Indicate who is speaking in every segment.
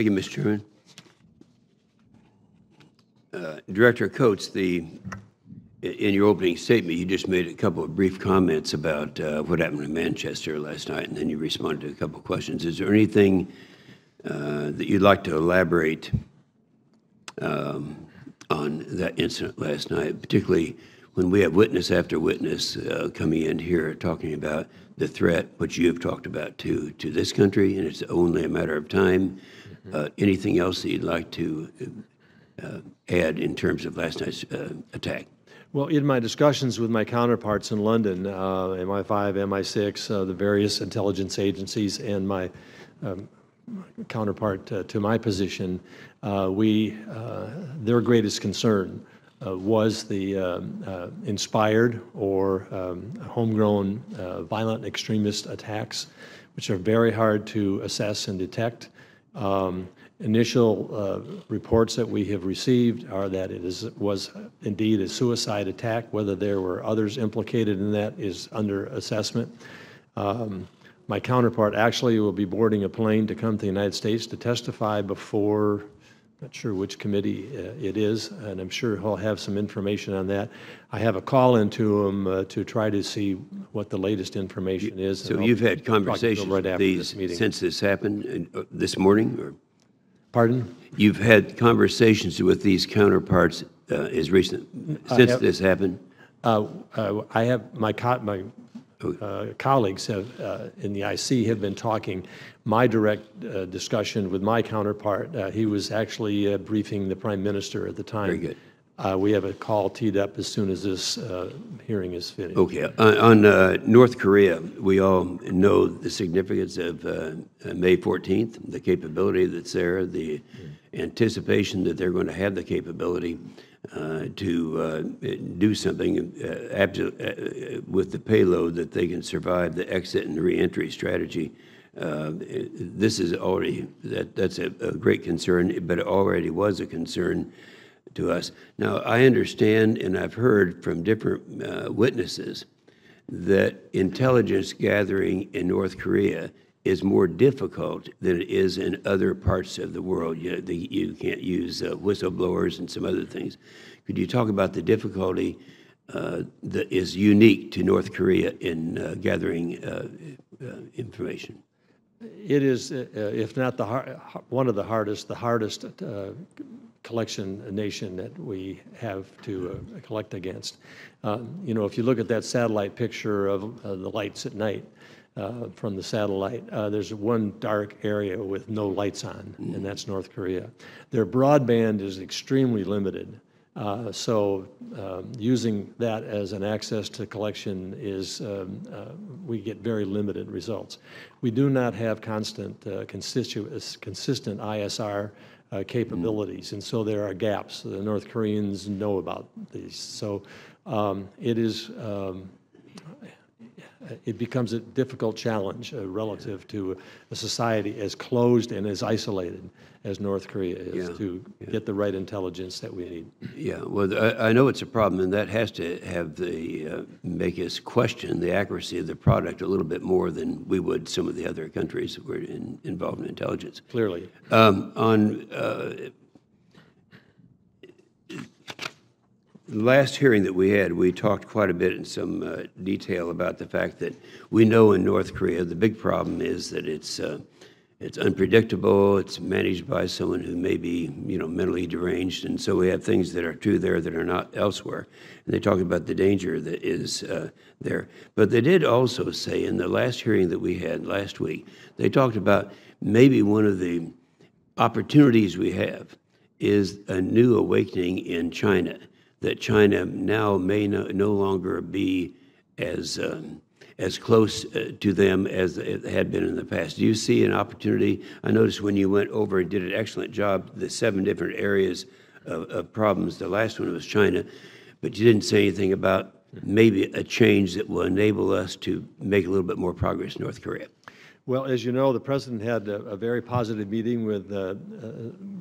Speaker 1: Thank you, Mr. Chairman. Uh, Director Coats, the, in your opening statement, you just made a couple of brief comments about uh, what happened in Manchester last night, and then you responded to a couple of questions. Is there anything uh, that you'd like to elaborate um, on that incident last night, particularly when we have witness after witness uh, coming in here talking about the threat, which you have talked about too, to this country, and it's only a matter of time. Uh, anything else that you'd like to uh, add in terms of last night's uh, attack?
Speaker 2: Well, in my discussions with my counterparts in London, uh, MI5, MI6, uh, the various intelligence agencies, and my um, counterpart uh, to my position, uh, we, uh, their greatest concern uh, was the um, uh, inspired or um, homegrown uh, violent extremist attacks, which are very hard to assess and detect. Um, initial uh, reports that we have received are that it is, was indeed a suicide attack. Whether there were others implicated in that is under assessment. Um, my counterpart actually will be boarding a plane to come to the United States to testify before not sure which committee uh, it is, and I'm sure he'll have some information on that. I have a call into him uh, to try to see what the latest information is.
Speaker 1: So you've had
Speaker 2: talk to him
Speaker 1: conversations
Speaker 2: right
Speaker 1: with these
Speaker 2: this
Speaker 1: since this happened, uh, this morning? or
Speaker 2: Pardon?
Speaker 1: You've had conversations with these counterparts uh, as recent, since
Speaker 2: have-
Speaker 1: this happened?
Speaker 2: Uh, uh, I have, my my uh, colleagues have, uh, in the IC have been talking. My direct uh, discussion with my counterpart, uh, he was actually uh, briefing the Prime Minister at the time.
Speaker 1: Very good.
Speaker 2: Uh, We have a call teed up as soon as this uh, hearing is finished.
Speaker 1: Okay. On, on uh, North Korea, we all know the significance of May 14th, the capability that's there, the anticipation that they're going to have the capability uh, to uh, do something uh, uh, with the payload that they can survive the exit and reentry strategy. Uh, this is already that that's a, a great concern, but it already was a concern to us. Now, I understand and I've heard from different uh, witnesses that intelligence gathering in North Korea is more difficult than it is in other parts of the world. You, the, you can't use uh, whistleblowers and some other things. Could you talk about the difficulty uh, that is unique to North Korea in uh, gathering uh, uh, information?
Speaker 2: It is, uh, if not the, one of the hardest, the hardest collection nation that we have to collect against. You know, if you look at that satellite picture of the lights at night from the satellite, uh, there's one dark area with no lights on, and that's North Korea. Their broadband is extremely limited. Uh, So um, using that as an access to collection is, um, uh, we get very limited results. We do not have constant, uh, constitu- consistent ISR uh, capabilities, and so there are gaps. The North Koreans know about these. So um, it is, um, it becomes a difficult challenge uh, relative to a society as closed and as isolated as North Korea is
Speaker 1: Yeah,
Speaker 2: to get the right intelligence that we need.
Speaker 1: Yeah, well, I, I know it's a problem, and that has to have the, uh, make us question the accuracy of the product a little bit more than we would some of the other countries that were in, involved in intelligence.
Speaker 2: Clearly.
Speaker 1: Um, on uh, last hearing that we had, we talked quite a bit in some uh, detail about the fact that we know in North Korea the big problem is that it's uh, it's unpredictable. It's managed by someone who may be, you know, mentally deranged, and so we have things that are true there that are not elsewhere. And they talk about the danger that is uh, there. But they did also say in the last hearing that we had last week, they talked about maybe one of the opportunities we have is a new awakening in China, that China now may no, no longer be as, um, as close uh, to them as it had been in the past. Do you see an opportunity? I noticed when you went over and did an excellent job, the seven different areas of, of problems, the last one was China, but you didn't say anything about maybe a change that will enable us to make a little bit more progress in North Korea.
Speaker 2: Well, as you know, the president had a, a very positive meeting with uh, uh,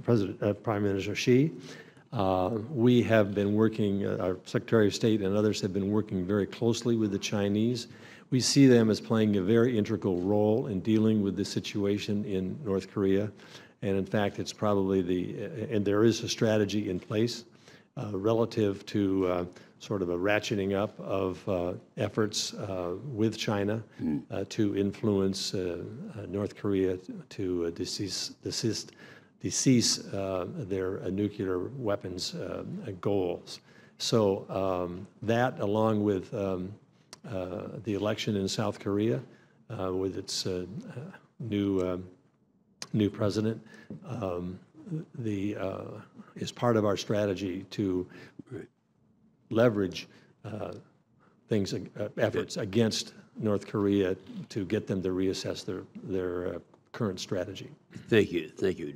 Speaker 2: President, uh, Prime Minister Xi. Uh, we have been working, uh, our Secretary of State and others have been working very closely with the Chinese. We see them as playing a very integral role in dealing with the situation in North Korea. And in fact, it's probably the, and there is a strategy in place uh, relative to uh, sort of a ratcheting up of uh, efforts uh, with China uh, to influence North Korea to uh, decease, desist, cease uh, their uh, nuclear weapons uh, goals. So um, that, along with um, uh, the election in South Korea, uh, with its new um, new president, um, the is part of our strategy to leverage things, efforts against North Korea to get them to reassess their their current strategy.
Speaker 1: Thank you, thank you.